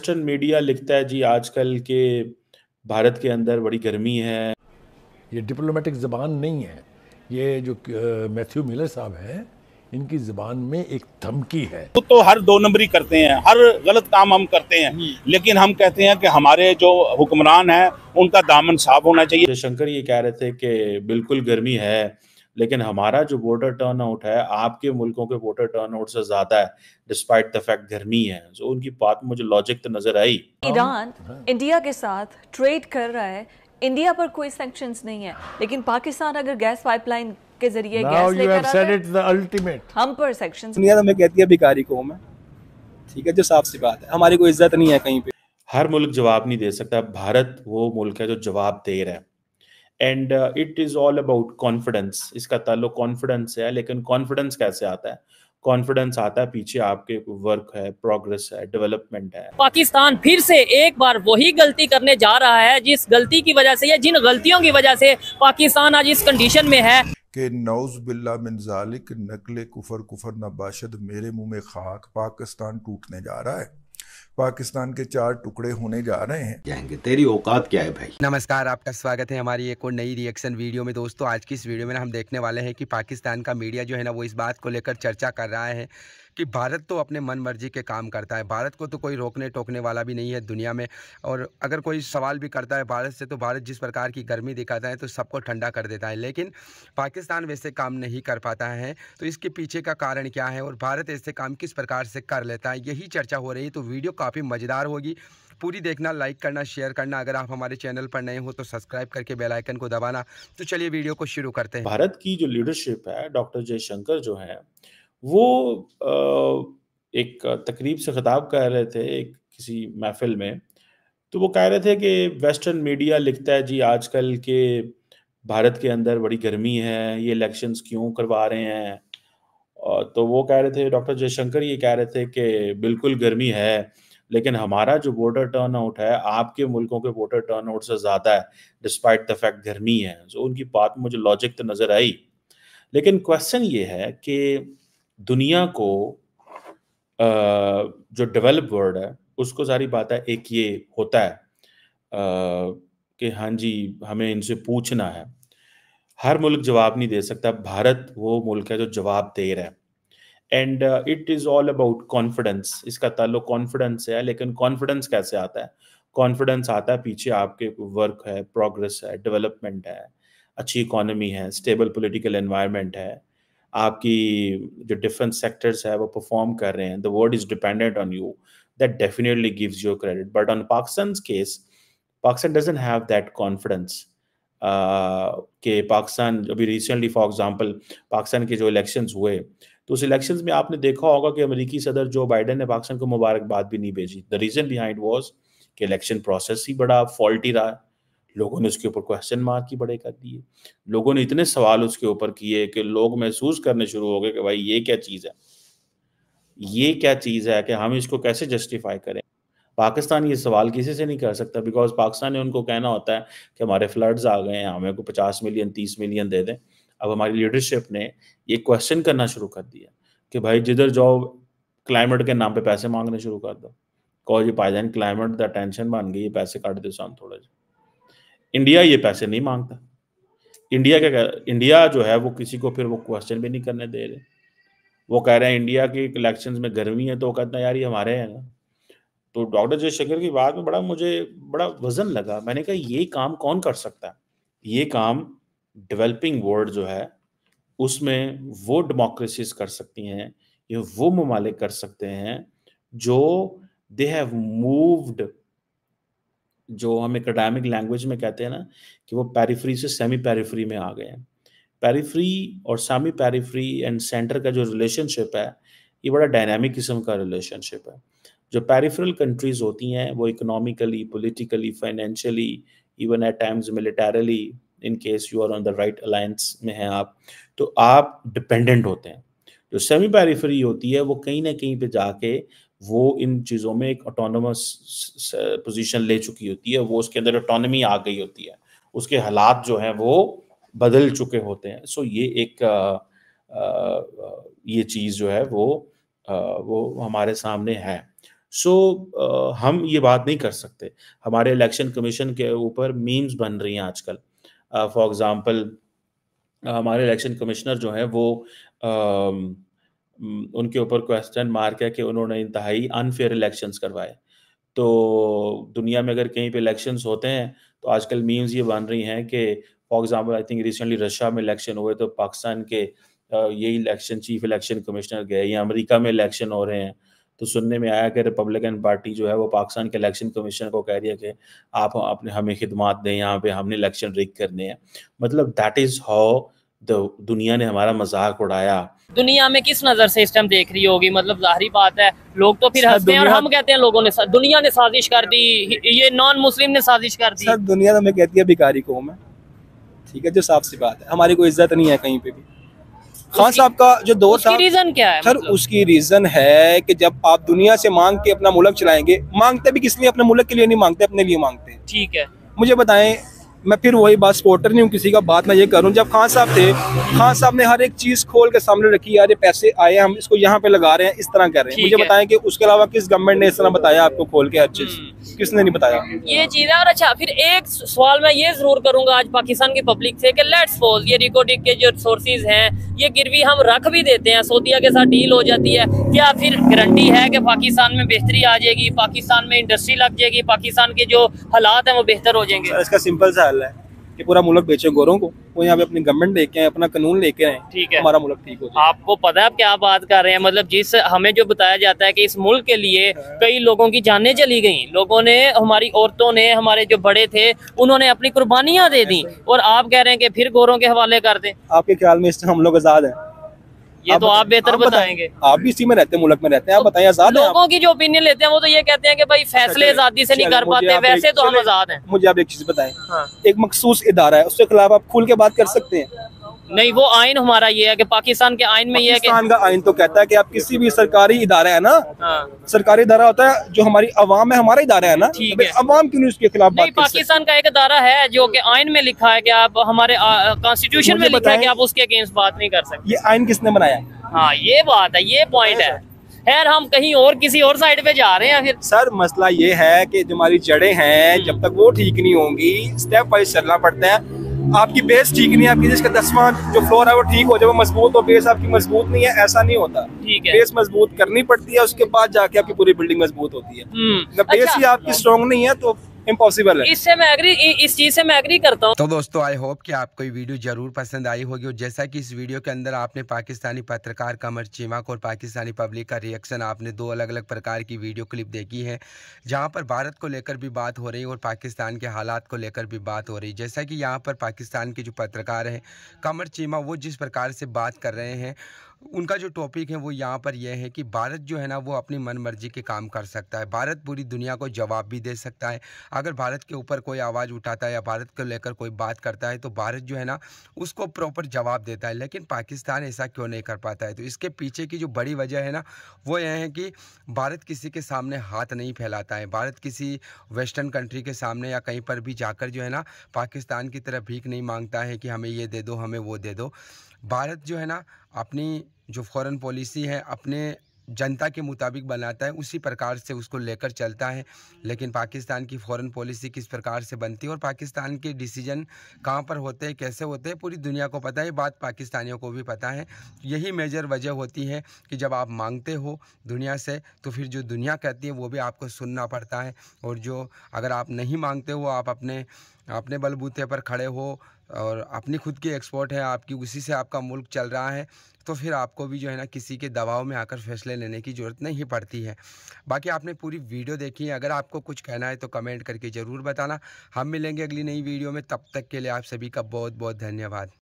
Western media लिखता है जी आजकल के भारत के अंदर बड़ी गर्मी है। ये डिप्लोमेटिक ज़बान नहीं है। ये जो मैथ्यू मिलर साहब हैं इनकी ज़बान में एक धमकी है। तो, तो हर दो नंबरी करते हैं हर गलत काम हम करते हैं लेकिन हम कहते हैं कि हमारे जो हुक्मरान हैं उनका दामन साफ़ होना चाहिए। शंकर ये कह रहे थे कि बिल्कुल गर्मी है लेकिन हमारा जो वोटर टर्न आउट है आपके मुल्कों के वोटर टर्न आउट से ज़्यादा है डिस्पाइट द फैक्ट गर्मी है। तो उनकी बात मुझे लॉजिक तो नज़र आई। ईरान इंडिया के साथ ट्रेड कर रहा है इंडिया पर कोई सैंक्शंस नहीं है। लेकिन पाकिस्तान अगर गैस पाइपलाइन के ज़रिए गैस लेकर अल्टीमेट हम पर सेक्शंस दुनिया तो मैं कहती है भिखारी कौम है। ठीक है जो साफ़ सी बात है। हमारी कोई इज़्ज़त नहीं है कहीं पे। हर मुल्क जवाब नहीं दे सकता। भारत वो मुल्क है जो जवाब दे रहा है। And it is all about confidence इसका ताल्लुक कॉन्फिडेंस है लेकिन कॉन्फिडेंस कैसे आता है? कॉन्फिडेंस आता है पीछे आपके वर्क है प्रोग्रेस है डेवलपमेंट है। पाकिस्तान फिर से एक बार वही गलती करने जा रहा है जिस गलती की वजह से या जिन गलतियों की वजह से पाकिस्तान आज इस कंडीशन में है। कि नौज बिल्ला मिनजालिक नकले कुफर कुफर नबाशद मेरे मुँह में खाक पाकिस्तान टूटने जा रहा है। पाकिस्तान के चार टुकड़े होने जा रहे हैं। जाएँगे। तेरी औकात क्या है भाई? नमस्कार आपका स्वागत है हमारी एक और नई रिएक्शन वीडियो में। दोस्तों आज की इस वीडियो में हम देखने वाले हैं कि पाकिस्तान का मीडिया जो है ना वो इस बात को लेकर चर्चा कर रहा है कि भारत तो अपने मन मर्ज़ी के काम करता है। भारत को तो कोई रोकने टोकने वाला भी नहीं है दुनिया में और अगर कोई सवाल भी करता है भारत से तो भारत जिस प्रकार की गर्मी दिखाता है तो सबको ठंडा कर देता है। लेकिन पाकिस्तान वैसे काम नहीं कर पाता है तो इसके पीछे का कारण क्या है और भारत ऐसे काम किस प्रकार से कर लेता है, यही चर्चा हो रही है। तो वीडियो काफ़ी मज़ेदार होगी। पूरी देखना, लाइक करना, शेयर करना। अगर आप हमारे चैनल पर नए हो तो सब्सक्राइब करके बेल आइकन को दबाना। तो चलिए वीडियो को शुरू करते हैं। भारत की जो लीडरशिप है, डॉक्टर जयशंकर जो है वो एक तकरीब से ख़िताब कर रहे थे एक किसी महफ़िल में, तो वो कह रहे थे कि वेस्टर्न मीडिया लिखता है जी आजकल के भारत के अंदर बड़ी गर्मी है, ये इलेक्शंस क्यों करवा रहे हैं? तो वो कह रहे थे डॉक्टर जयशंकर ये कह रहे थे कि बिल्कुल गर्मी है, लेकिन हमारा जो वोटर टर्न आउट है, आपके मुल्कों के वोटर टर्नआउट से ज़्यादा है, डिस्पाइट द फैक्ट गर्मी है। तो उनकी बात मुझे लॉजिक तो नज़र आई। लेकिन क्वेश्चन ये है कि दुनिया को जो डेवलप वर्ल्ड है, उसको सारी बात है एक ये होता है कि हाँ जी, हमें इनसे पूछना है। हर मुल्क जवाब नहीं दे सकता, भारत वो मुल्क है जो जवाब दे रहा है। And it is all about confidence इसका ताल्लुक कॉन्फिडेंस है, लेकिन कॉन्फिडेंस कैसे आता है? कॉन्फिडेंस आता है, पीछे आपके वर्क है प्रोग्रेस है डेवलपमेंट है, अच्छी इकोनॉमी है स्टेबल पॉलिटिकल एनवायरनमेंट है आपकी जो डिफरेंट सेक्टर्स है, वो परफॉर्म कर रहे हैं। The world is dependent on you that definitely gives your credit but on Pakistan case Pakistan doesn't have that confidence कि पाकिस्तान अभी रिसेंटली फॉर एग्जांपल पाकिस्तान के जो इलेक्शंस हुए तो उस इलेक्शंस में आपने देखा होगा कि अमेरिकी सदर जो बाइडन ने पाकिस्तान को मुबारकबाद भी नहीं भेजी। द रीजन बिहाइंड वॉज़ कि इलेक्शन प्रोसेस ही बड़ा फॉल्टी रहा। लोगों ने उसके ऊपर क्वेश्चन मार्क ही बड़े कर दिए। लोगों ने इतने सवाल उसके ऊपर किए कि लोग महसूस करने शुरू हो गए कि भाई ये क्या चीज़ है? ये क्या चीज़ है कि हम इसको कैसे जस्टिफाई करें? पाकिस्तान ये सवाल किसी से नहीं कर सकता बिकॉज़ पाकिस्तान ने उनको कहना होता है कि हमारे फ्लड्स आ गए हैं, हमें को पचास मिलियन तीस मिलियन दे दें। अब हमारी लीडरशिप ने ये क्वेश्चन करना शुरू कर दिया कि भाई जिधर जाओ क्लाइमेट के नाम पे पैसे मांगने शुरू कर दो। कहो जी भाईजान क्लाइमेट का टेंशन बन गई, पैसे काट दो सान थोड़ा जा इंडिया ये पैसे नहीं माँगता। इंडिया क्या कह इंडिया जो है, वो किसी को फिर वो क्वेश्चन भी नहीं करने दे रहे। वो कह रहे हैं इंडिया के इलेक्शन में गर्मी है तो वो कहते हैं, यार, ये हमारे हैं ना। तो डॉक्टर जयशंकर की बात में बड़ा मुझे, बड़ा वज़न लगा। मैंने कहा, ये काम कौन कर सकता है? ये काम डेवलपिंग वर्ल्ड जो है, उसमें वो डेमोक्रेसीज कर सकती हैं, ये वो ममालिक कर सकते हैं, जो दे हैव मूव्ड जो हम एकेडमिक लैंग्वेज में कहते हैं ना, कि वो पेरिफ्री से सेमी पेरिफ्री में आ गए हैं। पेरिफ्री और सेमी पेरिफ्री एंड सेंटर का जो रिलेशनशिप है, ये बड़ा डायनामिक किस्म का रिलेशनशिप है। जो पेरिफरल कंट्रीज़ होती हैं, वो economically politically financially even at times militarily in case you are on the right alliance में हैं आप तो आप डिपेंडेंट होते हैं। जो सेमी पेरिफरी होती है, वो कहीं ना कहीं पे जाके वो इन चीज़ों में एक ऑटोनमस पोजीशन ले चुकी होती है वो उसके अंदर ऑटोनमी आ गई होती है। उसके हालात जो हैं वो बदल चुके होते हैं। सो ये एक आ, आ, ये चीज़ जो है वो आ, वो हमारे सामने है। सो so, हम ये बात नहीं कर सकते। हमारे इलेक्शन कमीशन के ऊपर मीम्स बन रही हैं आजकल। फॉर एग्ज़ाम्पल हमारे इलेक्शन कमिश्नर जो हैं वो उनके ऊपर क्वेश्चन मार्क है कि उन्होंने इंतहाई अनफेयर इलेक्शंस करवाए। तो दुनिया में अगर कहीं पे इलेक्शंस होते हैं तो आजकल मीम्स ये बन रही हैं कि for example I think recently Russia में इलेक्शन हुए तो पाकिस्तान के यही इलेक्शन चीफ इलेक्शन कमिश्नर गए, या अमेरिका में इलेक्शन हो रहे हैं। तो सुनने में आया कि रिपब्लिकन पार्टी जो है, वो पाकिस्तान के इलेक्शन कमीशन को कह रही है कि आप अपने, हमें खिदमात दें, यहाँ पे हमने इलेक्शन रिक करने हैं। मतलब दैट इज़ हाउ दुनिया ने हमारा मज़ाक उड़ाया। दुनिया में किस नज़र से इस टाइम देख रही होगी? मतलब जाहरी बात है लोग तो फिर हँसते हैं और हम कहते हैं लोगों ने दुनिया ने साजिश कर दी ये नॉन मुस्लिम ने साजिश कर दी। सर दुनिया तो मैं कहती है भिखारी कौम है। ठीक है जो साफ़ सी बात है। हमारी कोई इज़्ज़त नहीं है कहीं पे भी। खान साहब का जो दौर था रीजन क्या है सर मतलब? उसकी रीजन है कि जब आप दुनिया से मांग के अपना मुल्क चलाएँगे मांगते भी किस लिए? अपने मुल्क के लिए नहीं मांगते अपने लिए मांगते ठीक है। मुझे बताएँ मैं फिर वही बात सपोर्टर नहीं हूँ किसी का बात मैं ये करूँ जब खान साहब थे खान साहब ने हर एक चीज़ खोल के सामने रखी यार ये पैसे आए हम इसको यहाँ पे लगा रहे हैं इस तरह कर रहे हैं मुझे है। बताएँ कि उसके अलावा किस गवर्नमेंट ने इस तरह बताया आपको खोल के हर चीज़ हम्म। किसने नहीं बताया ये चीज़ है और अच्छा फिर एक सवाल मैं ये ज़रूर करूँगा आज पाकिस्तान की पब्लिक से कि लेट्स सपोज़ ये रिकॉर्डिंग के जो सोर्सेज हैं ये गिरवी हम रख भी देते हैं। सऊदीया के साथ डील हो जाती है। क्या फिर गारंटी है कि पाकिस्तान में बेहतरी आ जाएगी? पाकिस्तान में इंडस्ट्री लग जाएगी? पाकिस्तान के जो हालात हैं, वो बेहतर हो जाएँगे। इसका सिंपल सा हल है। कि पूरा मुल्क बेचे गोरों को वो यहाँ पे अपनी गवर्नमेंट लेके आए अपना कानून लेके आए ठीक है। हमारा मुल्क ठीक हो जाए। आपको पता है आप क्या बात कर रहे हैं? मतलब जिस हमें जो बताया जाता है कि इस मुल्क के लिए कई लोगों की जानें चली गई। लोगों ने हमारी औरतों ने हमारे जो बड़े थे उन्होंने अपनी कुर्बानियाँ दे दी। और आप कह रहे हैं कि फिर गोरों के हवाले कर दें। आपके ख्याल में इस हम लोग आज़ाद है? ये तो आप बेहतर बताएँगे। आप भी इसी में रहते हैं मुल्क में रहते हैं आप बताएँ आज़ाद लोगों की जो ओपिनियन लेते हैं वो तो ये कहते हैं कि भाई फैसले आज़ादी से नहीं कर पाते वैसे तो हम आज़ाद हैं। मुझे आप एक चीज़ बताएँ। हाँ। एक मखसूस इदारा है उसके खिलाफ आप खुल के बात कर सकते हैं। नहीं वो आइन हमारा ये है कि पाकिस्तान के आइन में ये है कि पाकिस्तान का आइन तो कहता है कि आप किसी भी सरकारी इदारा है ना हाँ। सरकारी इदारा होता है जो हमारी अवाम है हमारा इदारा है ना ठीक है। अवाम क्यों उसके खिलाफ नहीं पाकिस्तान का एक इदारा है जो कि आइन में लिखा है कि आप हमारे कॉन्स्टिट्यूशन में लिखा है कि आप उसके अगेंस्ट बात नहीं कर सकते। ये आइन किसने बनाया? हाँ ये बात है ये पॉइंट है। खैर हम कहीं और किसी और साइड पे जा रहे हैं फिर। सर मसला ये है कि जो हमारी जड़ें हैं जब तक वो ठीक नहीं होंगी स्टेप वाइज चलना पड़ता है। आपकी बेस ठीक नहीं है आपकी जिसका दसवां जो फ्लोर है वो ठीक हो जाए वो मज़बूत हो बेस आपकी मज़बूत नहीं है ऐसा नहीं होता ठीक है बेस मज़बूत करनी पड़ती है उसके बाद जाके आपकी पूरी बिल्डिंग मज़बूत होती है हम्म। बेस अच्छा। ही आपकी स्ट्रॉन्ग नहीं है तो इम्पॉसिबल है। इससे मैं एग्री इस चीज़ से मैं एग्री करता हूँ। तो दोस्तों आई होप कि आपको ये वीडियो ज़रूर पसंद आई होगी और जैसा कि इस वीडियो के अंदर आपने पाकिस्तानी पत्रकार कमर चीमक और पाकिस्तानी पब्लिक का रिएक्शन आपने दो अलग अलग प्रकार की वीडियो क्लिप देखी है जहाँ पर भारत को लेकर भी बात हो रही है और पाकिस्तान के हालात को लेकर भी बात हो रही है। जैसा कि यहाँ पर पाकिस्तान के जो पत्रकार हैं कमर चीमा वो जिस प्रकार से बात कर रहे हैं उनका जो टॉपिक है, वो यहाँ पर यह है कि भारत जो है ना, वो अपनी मन मर्ज़ी के काम कर सकता है। भारत पूरी दुनिया को जवाब भी दे सकता है। अगर भारत के ऊपर कोई आवाज़ उठाता है या भारत को लेकर कोई बात करता है तो भारत जो है ना, उसको प्रॉपर जवाब देता है। लेकिन पाकिस्तान ऐसा क्यों नहीं कर पाता है? तो इसके पीछे की जो बड़ी वजह है ना, वो यह है कि भारत किसी के सामने हाथ नहीं फैलाता है। भारत किसी वेस्टर्न कंट्री के सामने या कहीं पर भी जाकर जो है ना, पाकिस्तान की तरफ़ भीख नहीं माँगता है कि हमें ये दे दो, हमें वो दे दो। भारत जो है ना अपनी जो फॉरेन पॉलिसी है अपने जनता के मुताबिक बनाता है, उसी प्रकार से उसको लेकर चलता है। लेकिन पाकिस्तान की फॉरेन पॉलिसी किस प्रकार से बनती है और पाकिस्तान के डिसीज़न कहाँ पर होते हैं, कैसे होते हैं, पूरी दुनिया को पता है। बात पाकिस्तानियों को भी पता है। यही मेजर वजह होती है कि जब आप मांगते हो दुनिया से तो फिर जो दुनिया कहती है, वो भी आपको सुनना पड़ता है। और जो अगर आप नहीं मांगते हो, आप अपने अपने बलबूते पर खड़े हो और अपनी खुद की एक्सपोर्ट है आपकी, उसी से आपका मुल्क चल रहा है। तो फिर आपको भी जो है ना किसी के दबाव में आकर फैसले लेने की ज़रूरत नहीं पड़ती है। बाकी आपने पूरी वीडियो देखी है, अगर आपको कुछ कहना है तो कमेंट करके ज़रूर बताना। हम मिलेंगे अगली नई वीडियो में, तब तक के लिए आप सभी का बहुत बहुत धन्यवाद।